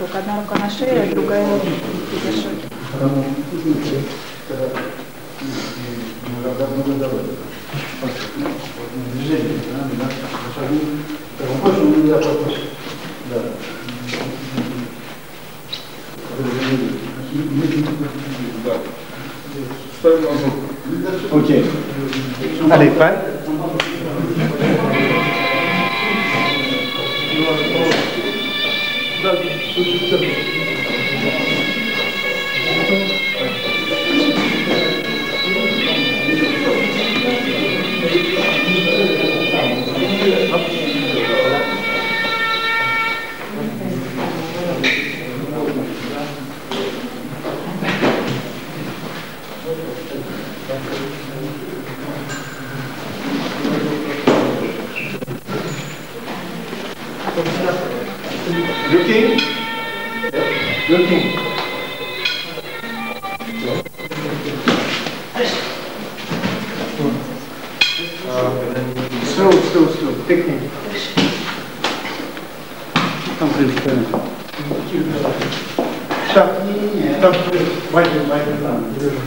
Только одна рука на шее, а другая дышит. Окей. Allez, pas. Looking. Looking. Slow, slow, slow. Technique. Stop. Stop. Right, right, right.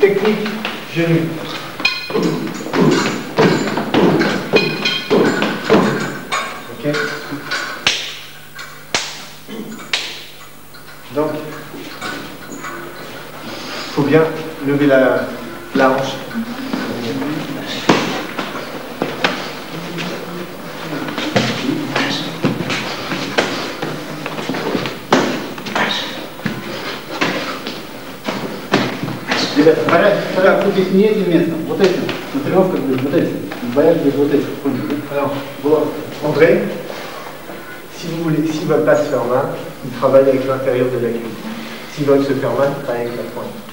Technique. Genou. lever la, la hanche. Ребята, порядок, порядок здесь не этим местом, вот этим. На тренировках будет вот этим. Боясь будет вот этим. Поняли, да? Alors, bon, André, si vous voulez, s'il ne va pas se faire mal, il travaille avec l'intérieur de la cuisse. S'il veut se faire mal, il travaille avec la pointe.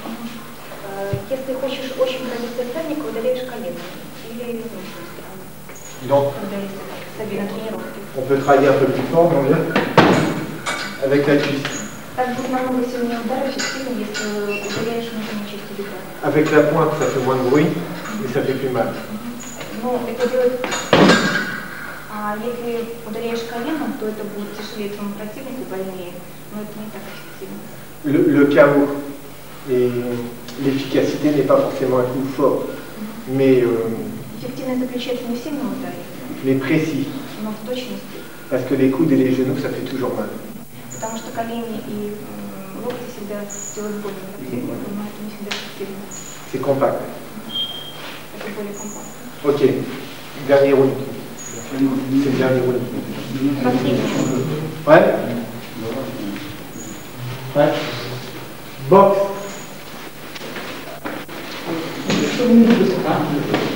Э, Если хочешь очень пробить соперника, удаляешь колено. Или ножку сторону. Donc, Когда есть стабильно тренировки. on peut travailler un peu plus fort, on vient, avec la cuisse. Так будет намного сильнее удар эффективен, если удаляешь внутреннюю часть бедра. Avec la pointe, ça fait moins de bruit, mais ça fait plus mal. Но это делает... А если удаляешь коленом, то это будет тяжелее твоему противнику, больнее. Но это не так эффективно. Le, le chaos et l'efficacité n'est pas forcément un coup fort, mais euh, mais précis. Parce que les coudes et les genoux, ça fait toujours mal. C'est compact. Ok, dernier round. C'est le dernier round. Ouais Ouais Boxe. Minuten bis 8 Minuten.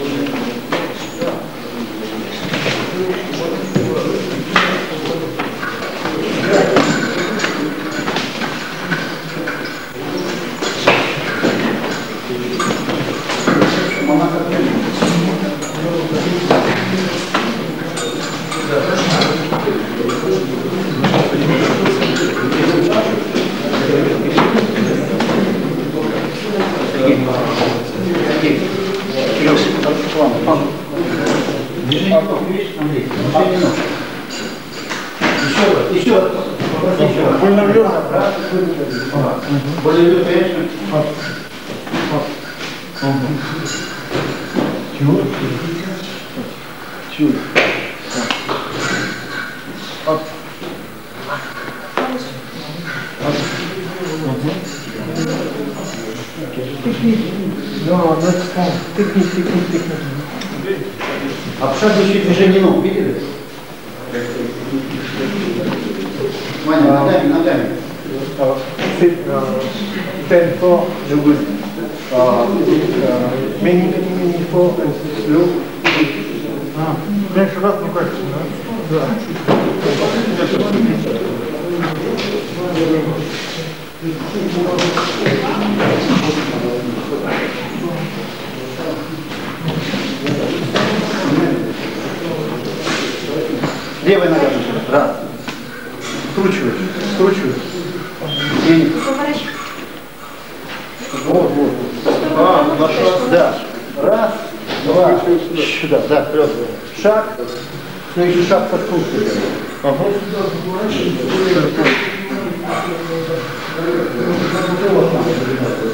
поток, видишь, Андрей? Пару минут. Еще раз, еще раз. Попроси еще раз. Больно влез? Больно влез, конечно. Чего? Чего? Оп. Да, да, тыкни, тыкни, тыкни. Обшагивающие движения ног, видели? Ваня, ногами, ногами. Alors, c'est un tempo de good. Uh, uh, many, many, many for and slow. А, меньше раз, ну как, да? Левая нога. Раз. Скручиваешь. Скручиваешь. И... Вот, вот. А, на шаг. Да. Раз, два, сюда, да, вперед. Шаг. Ну еще шаг подкрутки. Ага. Угу.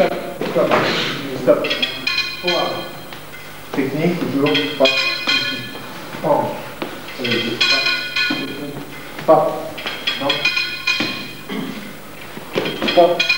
chaque stop, stop. Technique, toujours pas, pas, non, pas,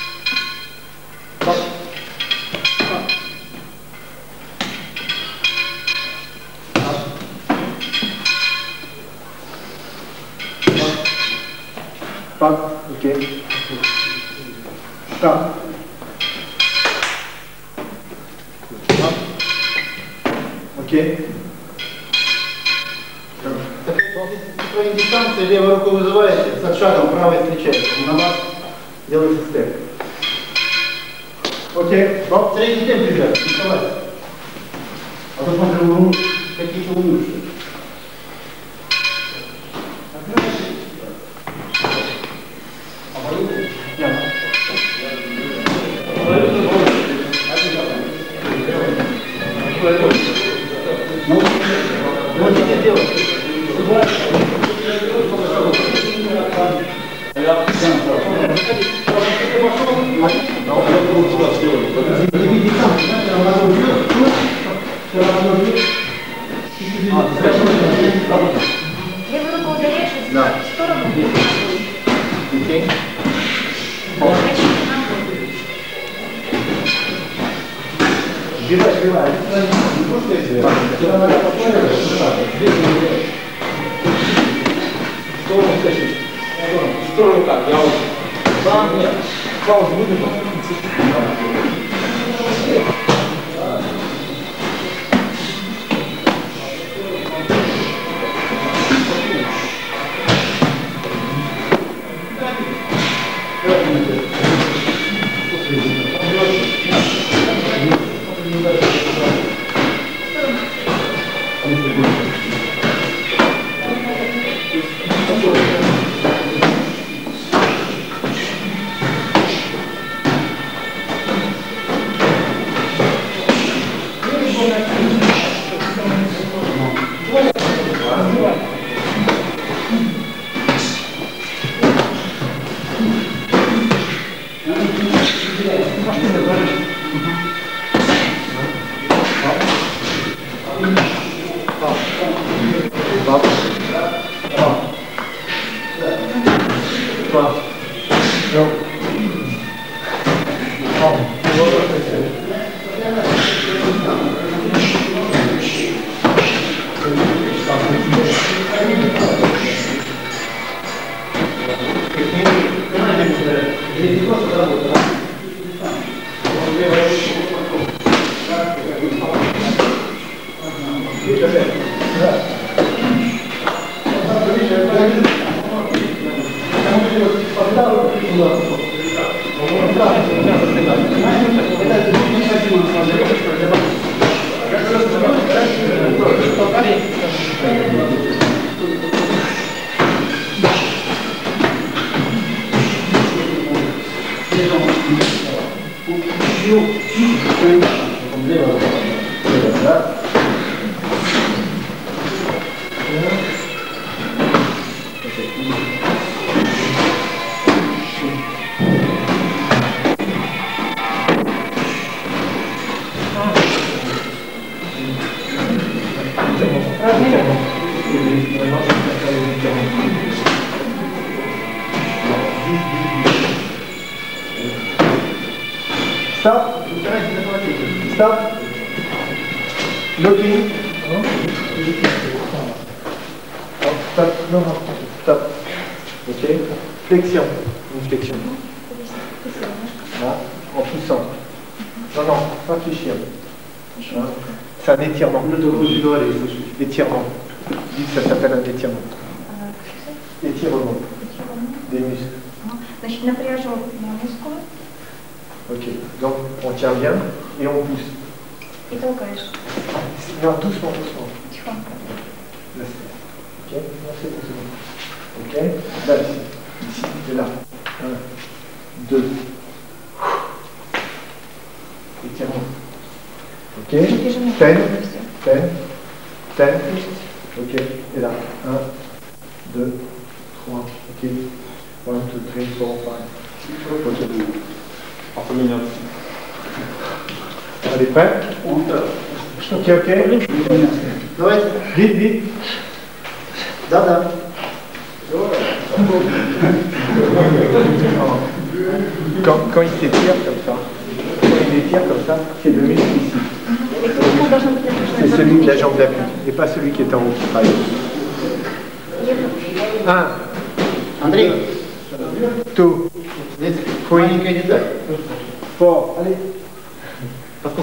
Grazie. Obrigado. Muito bem. Looking. Oh, Stop. Non, non. Stop. Ok. Flexion. Une flexion. Là, en poussant. Non, non, pas fléchir. Hein. C'est un étirement. Étirement. Dis que ça s'appelle un étirement. Étirement des muscles. Значит, напряжу мускулы Ok. Donc, on tient bien et on pousse. и толкаешь. Non, doucement, doucement. Ok, non, c'est bon, Ok, là, ici, Ici, et là. Un, deux. Étirons. Ok, ten, ten, ten. Ok, et là. Un, deux, trois. Ok. One, two, three, four, five. Ok, En minutes. On est Ok, ok. Oui. Vite, vite. Dada. Quand, quand il s'étire comme ça, quand il étire comme ça, c'est le muscle ici. C'est celui de la jambe d'appui, et pas celui qui est en haut qui travaille. Un. André. Deux. Trois. Allez. Parce qu'on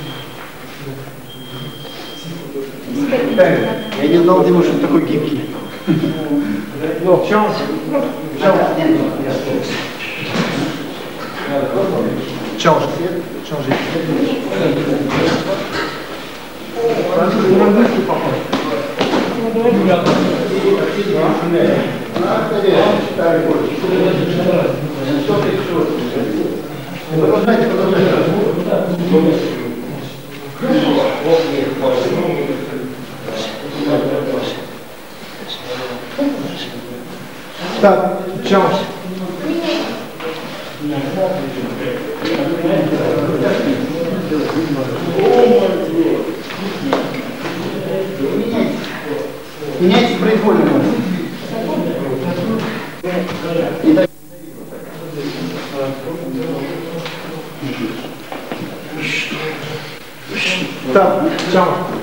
Я не знал, Дима, что такой гибкий. Ну, в чем? В чем? Челж. Челж. Продолжайте, продолжайте. Так, чао. Меняйте произвольно. Так, чао.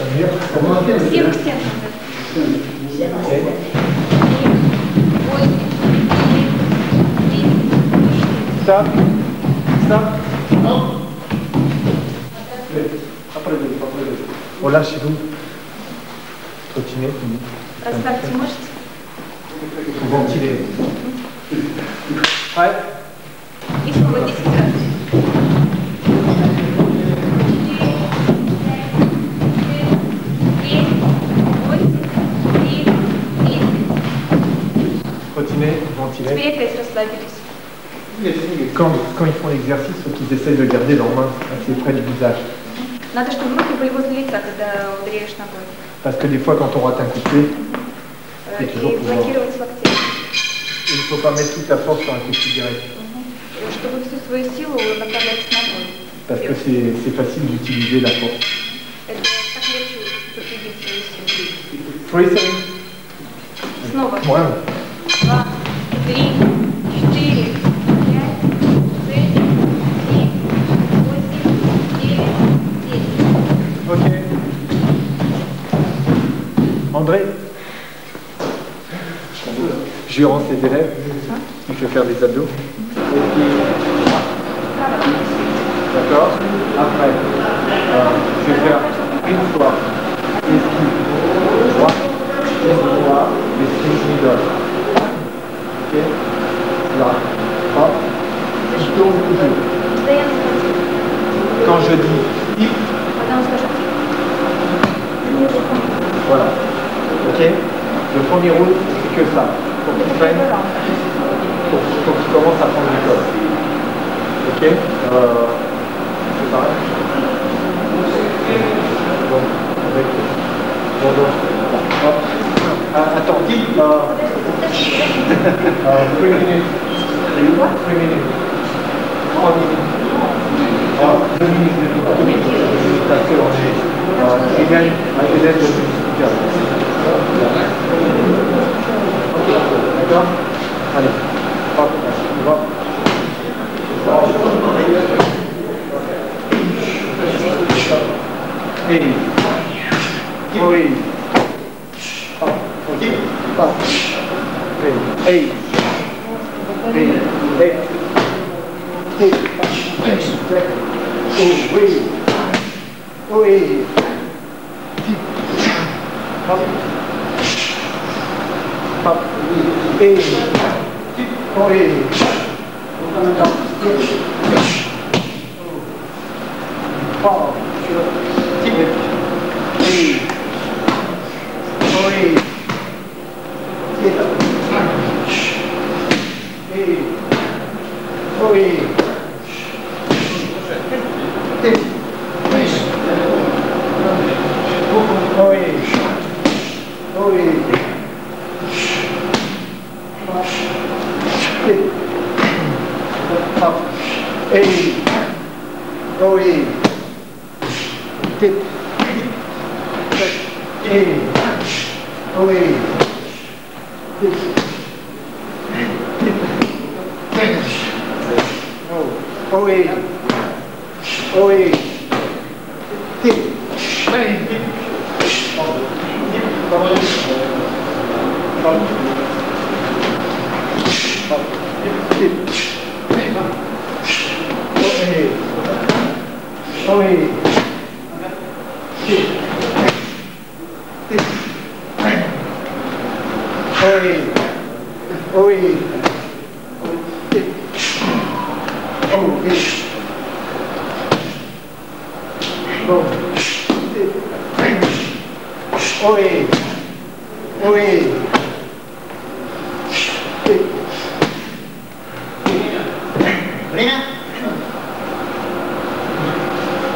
fait ça mieux. Все к стенам. Ok. Stop. Stop. Попрыгай, попрыгай. Relâchez-vous. Continuez. Расслабьте мышцы. Pour ventiler. Prêt И снова quand, quand ils font l'exercice, il faut qu'ils essayent de garder leurs mains assez près du visage. Надо, чтобы руки были возле лица, когда ударяешь ногой. Parce que des fois, quand on rate un coup de pied, Э, И тяжело И было. блокировать локтем. il ne faut pas mettre toute la force sur un coup de pied direct. Мгм. И Чтобы всю свою силу направлять с ногой. Parce que Вперед. c'est c'est facile d'utiliser la force. Это так André Je rends ses élèves. Il fait faire des abdos. D'accord Après, Le premier round, c'est que ça. Pour que tu prennes, pour, à prendre du corps. Ok euh, C'est pareil. Donc, avec. Bon, donc, hop. Ah, attends, dis. Euh, euh, minutes. Minutes. Minutes. Ah, deux minutes, deux minutes. Deux minutes. Euh, égal à élève de multiplication. D'accord Allez. Hop, hop. Et. Oui. Hop. Ok. Hop. Et. Et. Et. Et. Et. Oh, oui. Oui. Hop. Hop. Et. Oui. Hop. Et. Oui. Et. Oui. Oui. Oui. Hop. Et. Oui. Tip. Et. Oui. Tip. Oh. Oui. Oui. Tip oui, oui, oui, oui. Oui. Oui. Rien.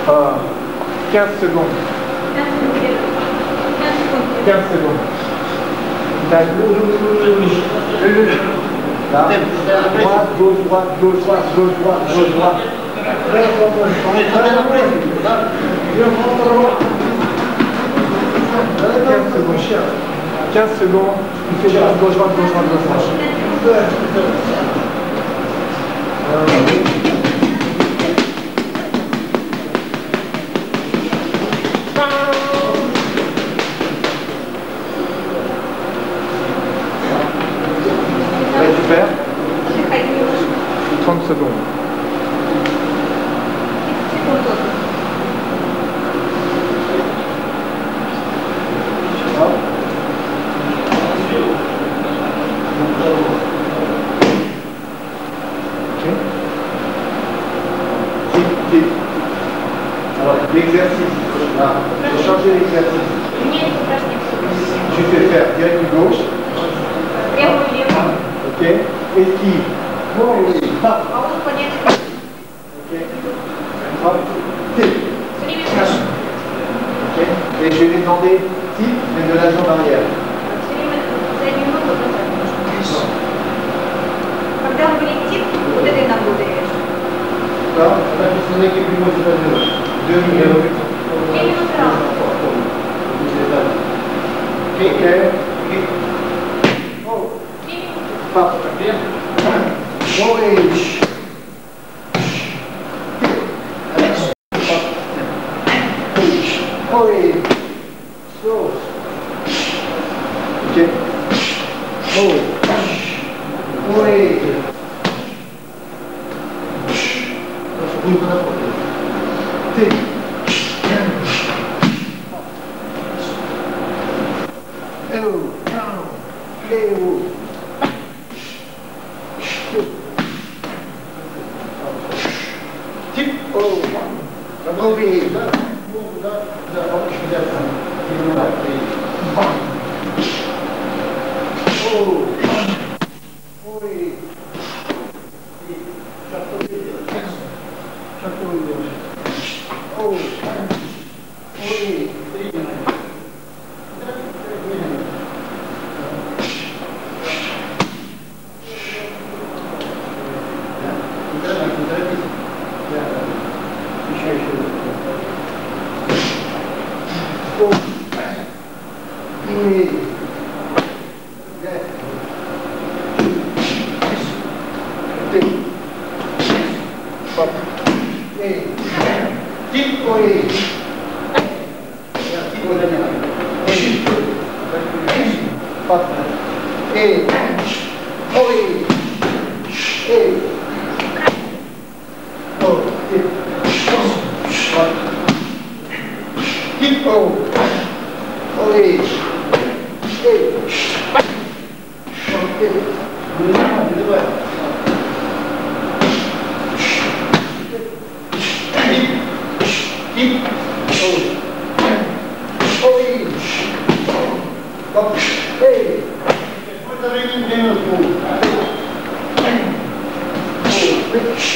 Ah, 15 secondes. 15 secondes. 15 secondes. Là. Droite, gauche, droite, gauche, droite, gauche, droite, gauche, droite. 15 secondes. 15 secondes. Il fait gauche, droite, gauche, droite, gauche, droite. Papa Capeta, dois Oh,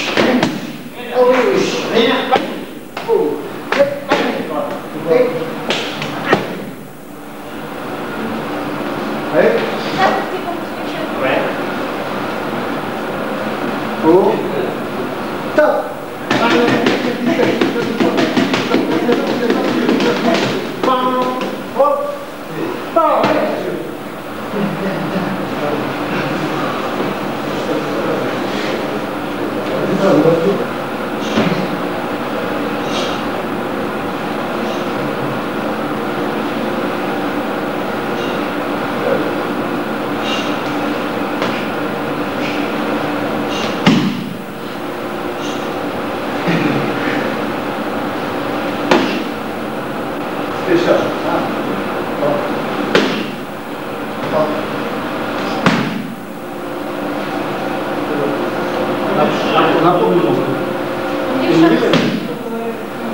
на, на том месте.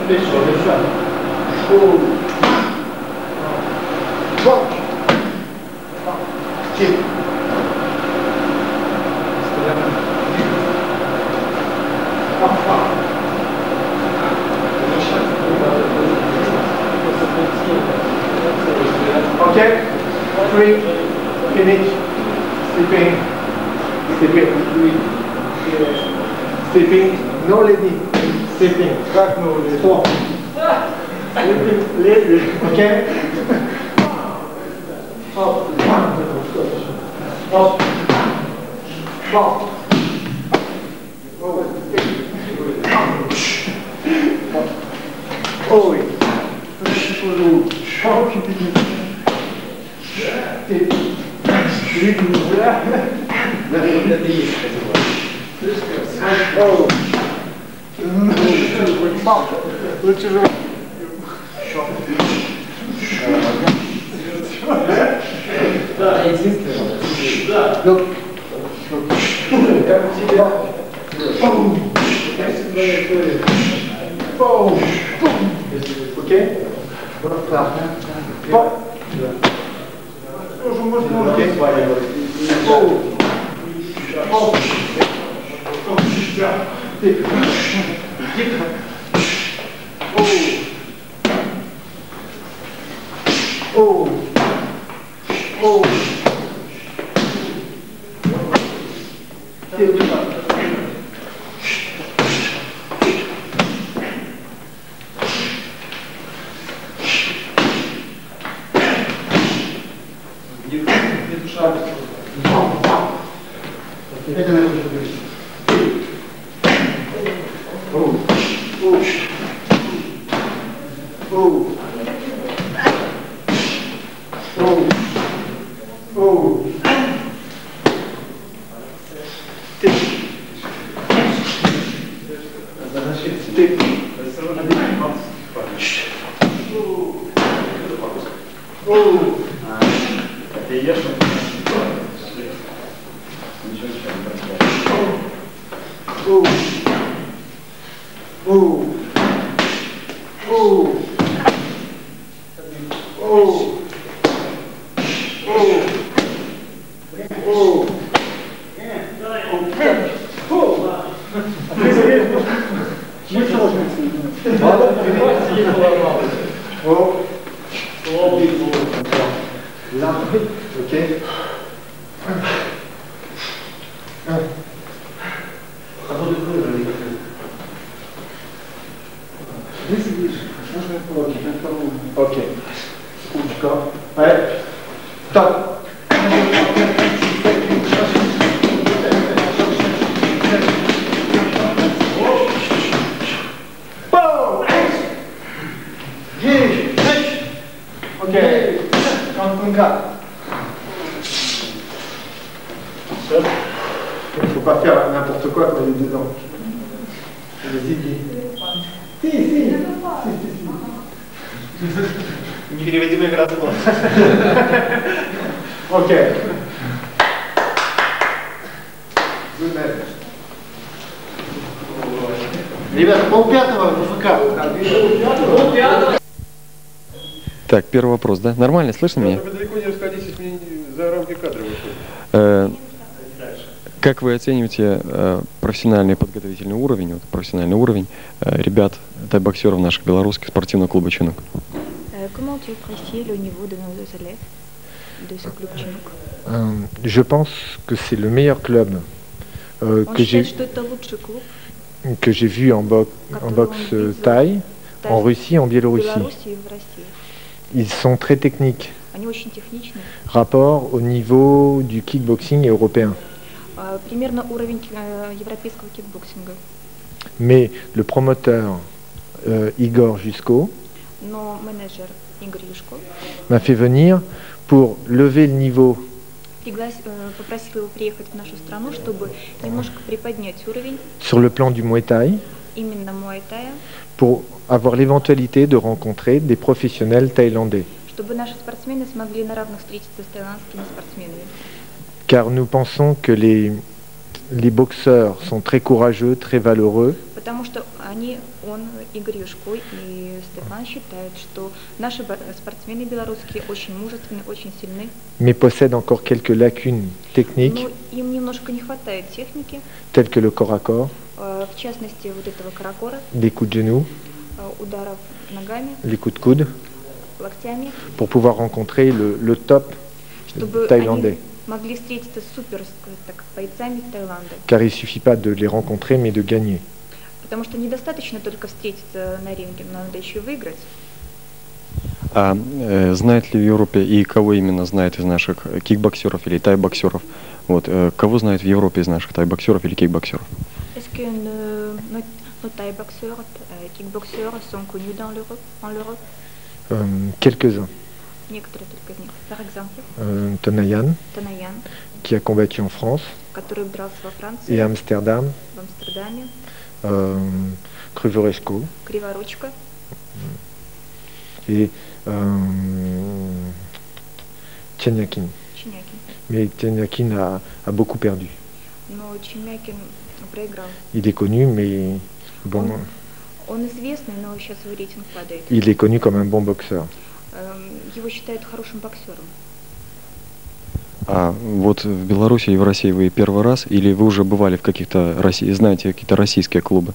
Deixa, deixa. Show. Stop. Okay? Up. Up. Stop. Oi. Choque de Ritmo. Oh. Bon, tu veux Thank you. О. О. Это надо Oh. Oh. Oh. Ok. D'accord. Ouais. Top. Boom. Hey. Hey. Ok. Quand on garde. Il faut pas faire n'importe quoi quand il est dedans. Градус. Ok. Good night. Ребята, полпятого ФК. Так, первый вопрос, да? Нормально, слышно меня? Вы далеко не расходитесь, мне не- за рамки кадра выходит. Э, как вы оцениваете э, профессиональный подготовительный уровень, вот, профессиональный уровень э, ребят, тайбоксеров наших белорусских спортивного клуба «Чинук»? tu apprécies le niveau de nos élèves de ce club euh, Je pense que c'est le meilleur club euh, que j'ai vu en, boxe euh, thaï, en Russie, en Biélorussie. Ils sont très techniques. Rapport au niveau du kickboxing européen. Э, Mais le promoteur Igor Jusko, m'a fait venir pour lever le niveau. Sur le plan du Muay Thai. Pour avoir l'éventualité de rencontrer des professionnels thaïlandais. Car nous pensons que les, les boxeurs sont très courageux, très valeureux Потому что они, он, Игорь Юшко и Стефан считают, что наши бо- спортсмены белорусские очень мужественны, очень сильны, mais possèdent encore quelques lacunes techniques, но им немножко не хватает техники, telles que le corps à corps, э, в частности вот этого каракора, des coups de genoux, э, ударов ногами, les coups de coude, локтями, pour pouvoir rencontrer le, le top чтобы thaïlandais. они могли встретиться с супер сказать так, бойцами Таиланда. Car il ne suffit pas de les rencontrer, mais de gagner. Потому что недостаточно только встретиться на ринге, но надо еще и выиграть. А э, знает ли в Европе и кого именно знает из наших э, кикбоксеров или тайбоксеров? Вот, э, кого знает в Европе из наших тайбоксеров или кикбоксеров? En Europe Euh, Quelques-uns. Некоторые только из них. Par exemple, Euh, Tonayan, Танаян, qui a combattu en France который дрался во Франции, et Amsterdam, в Амстердаме, euh, Kruveresco Криворучка, et euh, Tchenyakin. Чинякин. Mais Tchenyakin a, a beaucoup perdu. Но Чемякин проиграл. Il est connu, mais bon, Он известный, но сейчас его рейтинг падает. il est connu comme un bon boxeur. Эм, Его считают хорошим боксером. А вот в Беларуси и в России вы первый раз или вы уже бывали в каких-то России, знаете какие-то российские клубы?